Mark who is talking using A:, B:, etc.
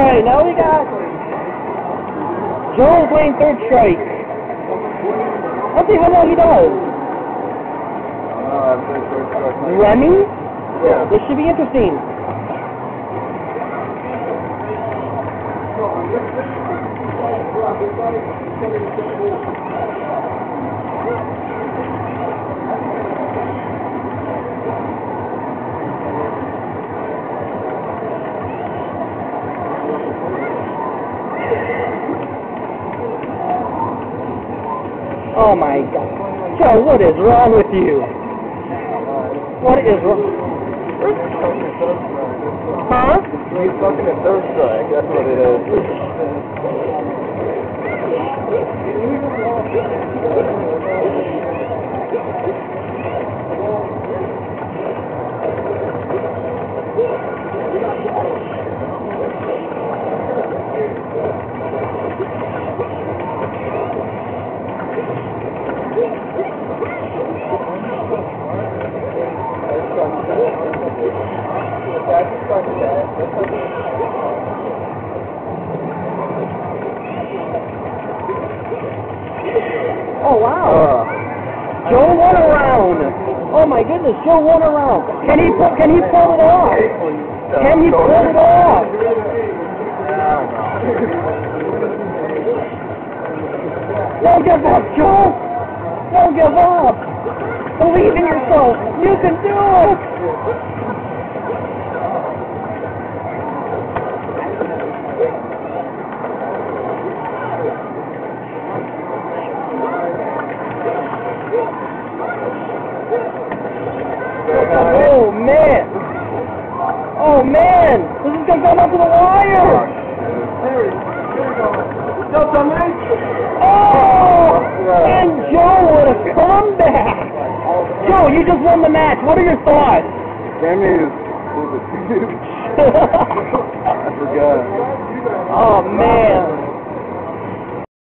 A: Alright, now we got Joel playing third strike. Let's see how well he does. Remy?
B: Yeah.
A: This should be interesting. Oh my god. Joe, what is wrong with you? What is wrong? Huh?
B: He's fucking a third strike. That's what it is.
A: Oh wow.
B: Uh,
A: Joe won around. Oh my goodness, Joe won around. Can he pu- can he pull it off? Can he pull it off? Don't give up, Joe. Don't give up. Believe in yourself. You can do it. Oh man. Oh man. This is gonna go down to the wire. Oh! And Joe with a comeback. Joe, you just won the match. What are your thoughts?
B: Jamie is stupid. I forgot.
A: oh man.